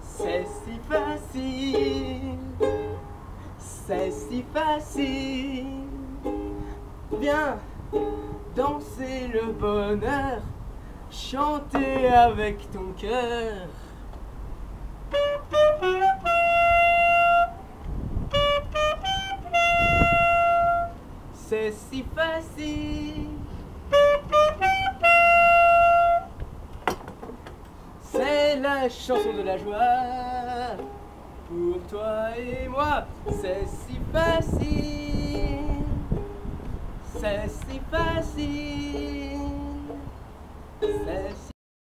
C'est si facile, c'est si facile. Viens danser le bonheur, chanter avec ton cœur. C'est si facile. La chanson de la joie. Pour toi et moi, c'est si facile. C'est si facile.